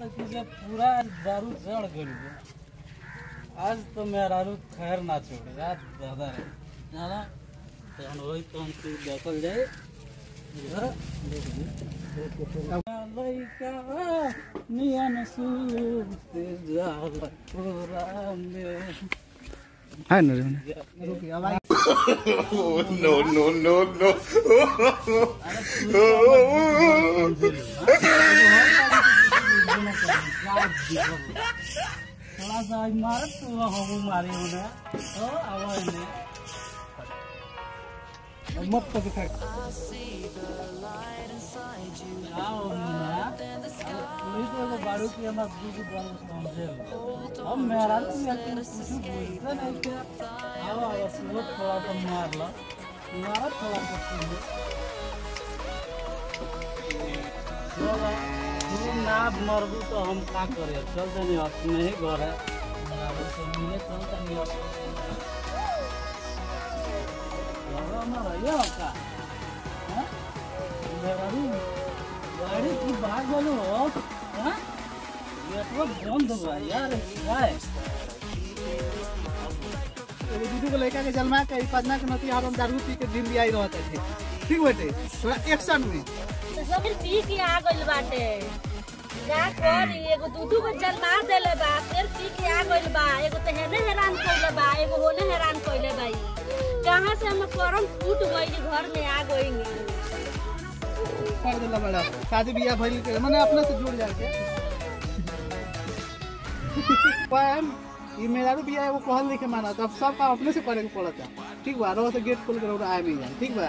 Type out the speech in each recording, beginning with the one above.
लगता कि पूरा दारू जड़ गई आज तो मेरा खैर ना छोड़े आज दादा रे जाना तो हम वही तो हम तू देखल जाए इधर लइका नियन सुते जाला पूरा में है ना रे रुकिए अब no, no, no, no. थोड़ा सा आज मारत तो हम मारे उन्हें तो आवाज़ ने मत तो दिखा आओ ना पुलिस वाले बाड़ू की हम अब दूसरी बार समझे हम मेरा तो यार कुछ बोलते नहीं क्या आओ आओ सुबह थोड़ा सा मार लो मारा थोड़ा सा सुनो चलो तू ना मरबू तो हम का करे? चलते नहीं अपने ही। घर है तो मिले चलते नहीं हमारा ये का? हाँ? मेरा गाड़ी की भाग बोलो हाँ? ये तो बंद हुआ यार काय दीदी को लड़का के जलमा के पदना के नती हम दारू पी के दिन बियाई रहते थे। ठीक बेटे थोड़ा एक्शन में। तो सब पी के आ गइल बाटे। का करी एगो दूधू को जन्मा देले बा, फिर पी के आ गइल बा। एगो तो हेने हैरान कइले बा, एगो होने हैरान कइले बाई कहाँ से हम करम फूट गइल घर में आ गइल? कर देला बड़ा। शादी बियाह भइल के, माने अपने से जुड़ जाके पाम मेरा भी बियाह वो कहल नहीं माना तो अब सब काम अपने से करे के पड़ता ठीक बा रोज से गेट खोल के रोड आए नहीं जाए। ठीक बा।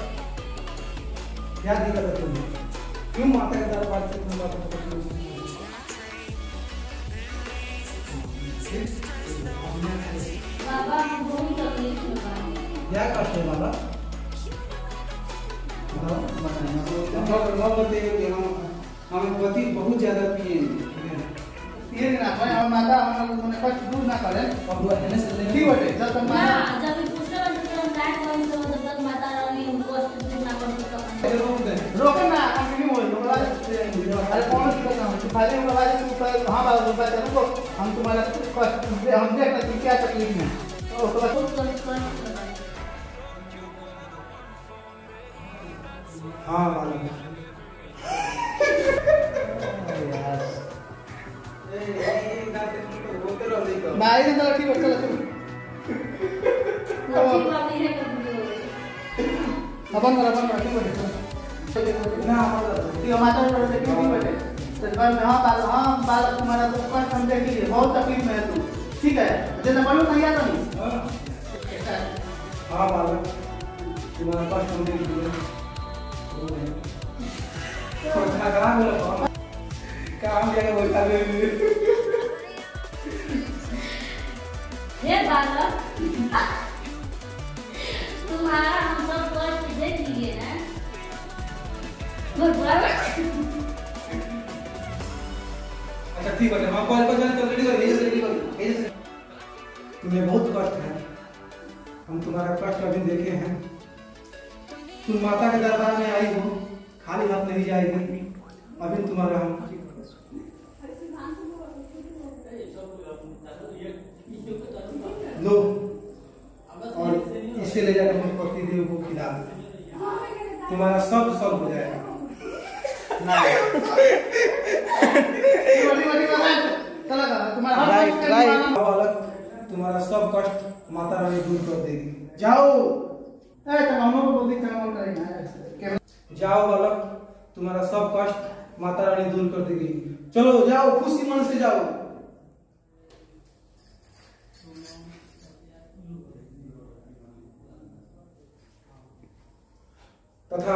क्या दिक्कत है तुम्हें क्यों माता के दरबार से तुम पकड़े क्या कष्ट है बाबा? बताओ, बताओ। हम बताइए कि हम हम पति बहुत ज़्यादा पिए ये ना भाई हम माता हम लोग ने कष्ट दूर ना करे। अब एनएस ले बटे जब तक माता जब पूछते बा कि हम काय करी तो जब तक माता अरे कौन सी काम है खाली हम आवाज़ में ऊपर हाँ बाबा ऊपर चलो हम तुम्हारा हम देख रहे क्या तकलीफ़ है तो हाँ मालूम भाई ने चलो ठीक है चलो चलो। ठीक बात है कभी। अपन अपन कर ठीक माता को से ठीक है तो में हाँ बाल हाँ बाल तुम्हारा तो कष्ट हम देख लिए बहुत तकलीफ़ में है तू ठीक है जैसे बोलो नहीं आता नहीं हाँ मालूम तुम्हारा कष्ट हम देख लिए कहाँ बोला काम जाके बोलता हे बालक, तुम्हारा हम सब अच्छा ठीक है हम कॉल पर जाने तो रेडी कर रेडी कर तुम्हें बहुत कष्ट है। हम तुम्हारा कष्ट अभी देखे हैं। तुम माता के दरबार में आई हो, खाली हाथ नहीं जाएगी। अभी तुम्हारा हम लो। और इसे ले जाकर हम पति देव को खिला दो तुम्हारा सब सब हो जाएगा। तुम्हारा सब कष्ट माता रानी दूर कर देगी। जाओ। जाओ बालक तुम्हारा सब कष्ट माता रानी दूर कर देगी। चलो जाओ खुशी मन से जाओ। तथा